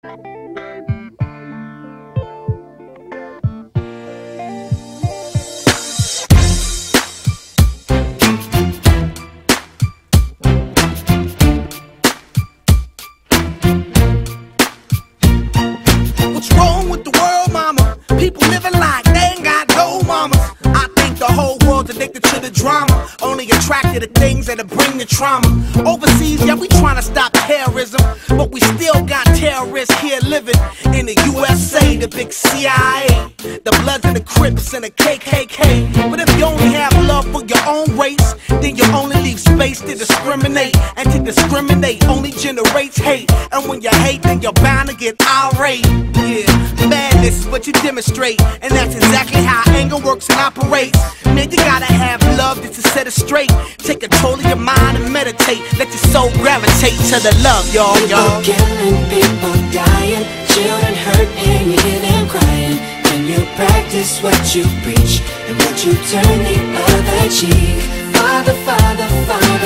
What's wrong with the world, mama? People living like they ain't got no mamas. I think the whole world's addicted to the drama. Only attracted to things that'll bring the trauma. Overseas, yeah, we trying to stop terrorism. In the USA, the big CIA. The Bloods and the Crips and the KKK. But if you only have love for your own race, then you only leave space to discriminate. And to discriminate only generates hate. And when you hate, then you're bound to get irate. Yeah, madness is what you demonstrate. And that's exactly how anger works and operates. Man, you gotta have love just to set it straight. Take control of your mind and meditate. Let your soul gravitate to the love, y'all, y'all. People killing, people hurt and you hear them crying. When you practice what you preach and what you turn the other cheek. Father, Father, Father,